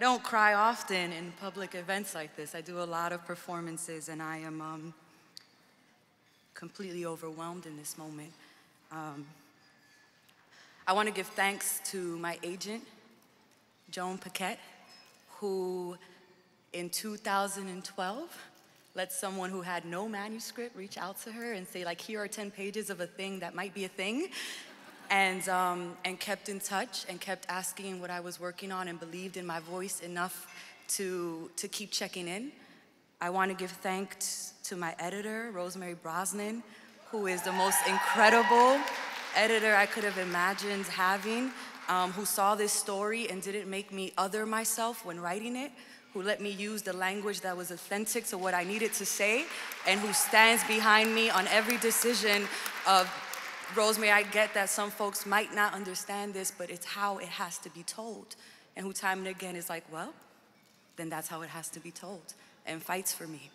don't cry often in public events like this. I do a lot of performances and I am um, completely overwhelmed in this moment. Um, I want to give thanks to my agent, Joan Paquette, who in 2012 let someone who had no manuscript reach out to her and say like, here are 10 pages of a thing that might be a thing. And, um, and kept in touch and kept asking what I was working on and believed in my voice enough to, to keep checking in. I want to give thanks to my editor, Rosemary Brosnan, who is the most incredible editor I could have imagined having, um, who saw this story and didn't make me other myself when writing it, who let me use the language that was authentic to what I needed to say, and who stands behind me on every decision of Rosemary, I get that some folks might not understand this, but it's how it has to be told. And who time and again is like, well, then that's how it has to be told, and fights for me.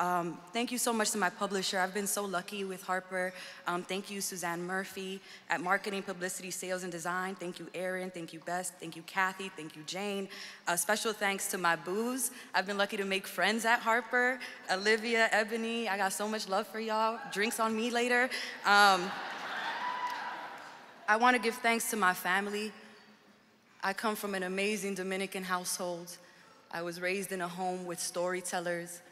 Um, thank you so much to my publisher. I've been so lucky with Harper. Um, thank you, Suzanne Murphy at Marketing, Publicity, Sales, and Design. Thank you, Erin. Thank you, Bess. Thank you, Kathy. Thank you, Jane. Special thanks to my booze. I've been lucky to make friends at Harper. Olivia, Ebony, I got so much love for y'all. Drinks on me later. Um, I want to give thanks to my family. I come from an amazing Dominican household. I was raised in a home with storytellers.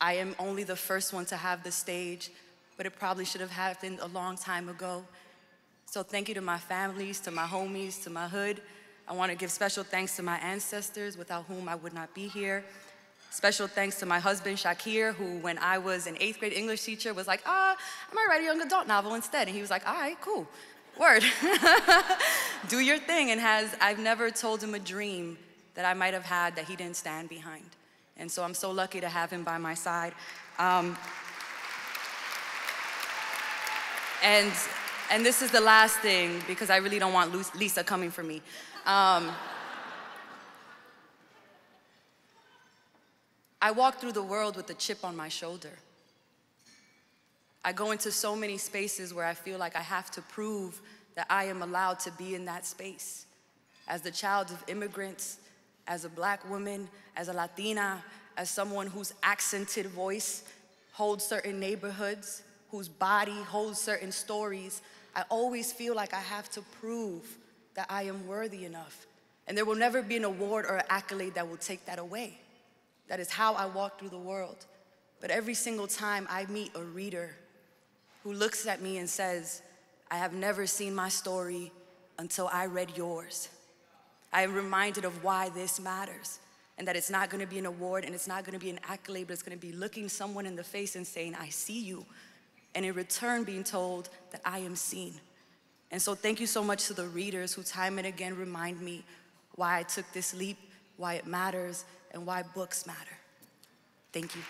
I am only the first one to have the stage, but it probably should have happened a long time ago. So thank you to my families, to my homies, to my hood. I want to give special thanks to my ancestors without whom I would not be here. Special thanks to my husband, Shakir, who when I was an eighth grade English teacher was like, ah, I might write a young adult novel instead. And he was like, all right, cool, word. Do your thing. And has, I've never told him a dream that I might have had that he didn't stand behind. And so I'm so lucky to have him by my side. Um, and, and this is the last thing because I really don't want Lisa coming for me. Um, I walk through the world with a chip on my shoulder. I go into so many spaces where I feel like I have to prove that I am allowed to be in that space. As the child of immigrants, as a black woman, as a Latina, as someone whose accented voice holds certain neighborhoods, whose body holds certain stories, I always feel like I have to prove that I am worthy enough. And there will never be an award or an accolade that will take that away. That is how I walk through the world. But every single time I meet a reader who looks at me and says, I have never seen my story until I read yours. I am reminded of why this matters and that it's not gonna be an award and it's not gonna be an accolade, but it's gonna be looking someone in the face and saying, I see you. And in return, being told that I am seen. And so, thank you so much to the readers who time and again remind me why I took this leap, why it matters, and why books matter. Thank you.